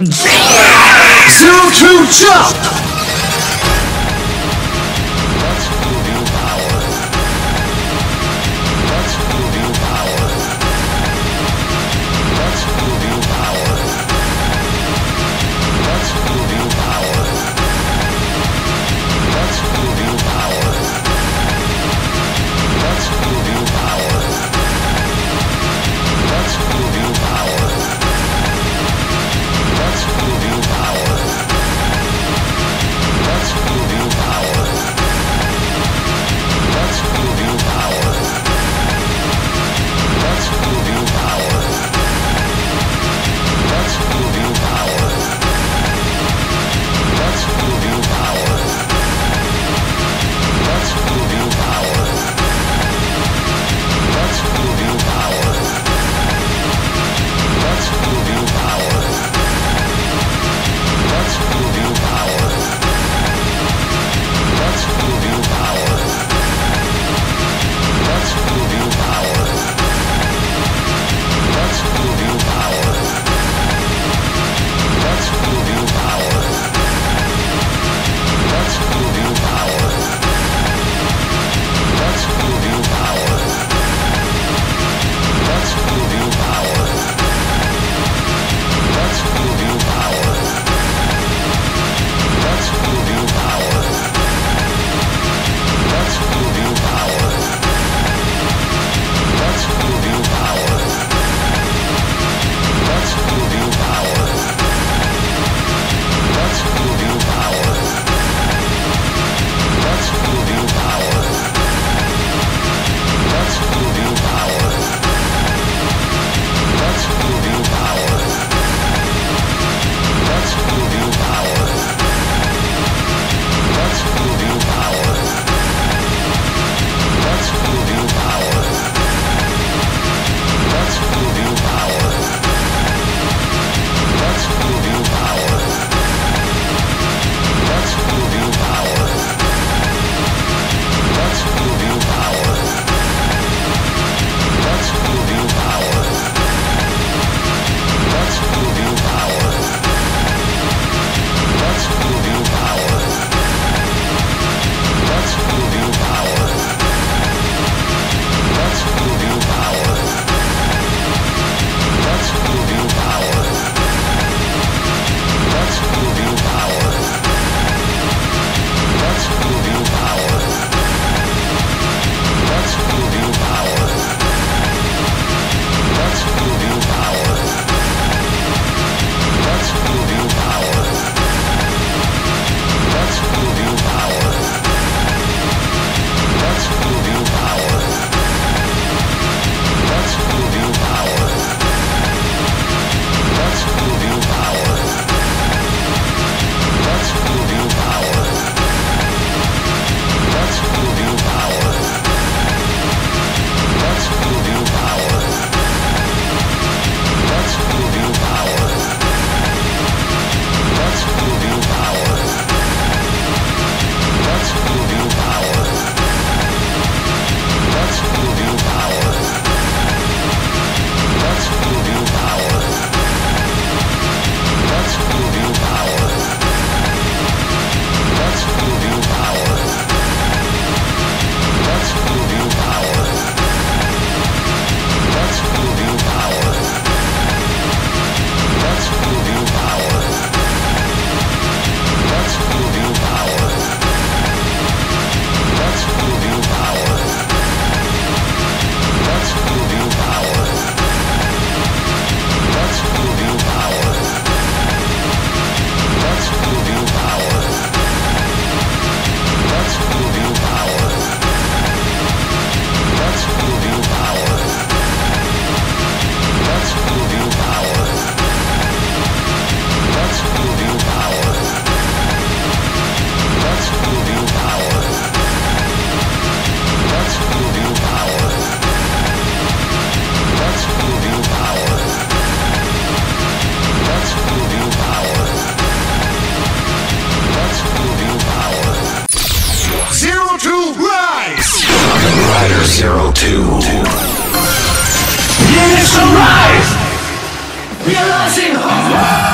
Zero two jump! 002. Units arise! Realizing!